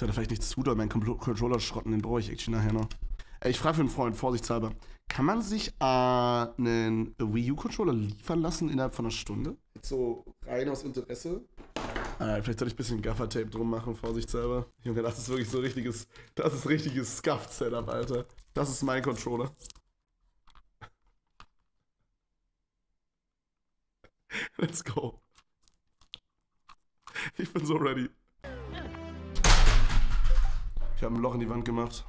Sollte vielleicht nicht zu doll meinen Controller schrotten, den brauche ich actually nachher noch. Äh, ich frage für einen Freund, vorsichtshalber. Kann man sich äh, einen Wii U-Controller liefern lassen innerhalb von einer Stunde? So rein aus Interesse. Ah, vielleicht sollte ich ein bisschen Gaffer-Tape drum machen, vorsichtshalber. Junge, das ist wirklich so richtiges, das ist richtiges Scuffed-Setup, Alter. Das ist mein Controller. Let's go. Ich bin so ready. Ich habe ein Loch in die Wand gemacht.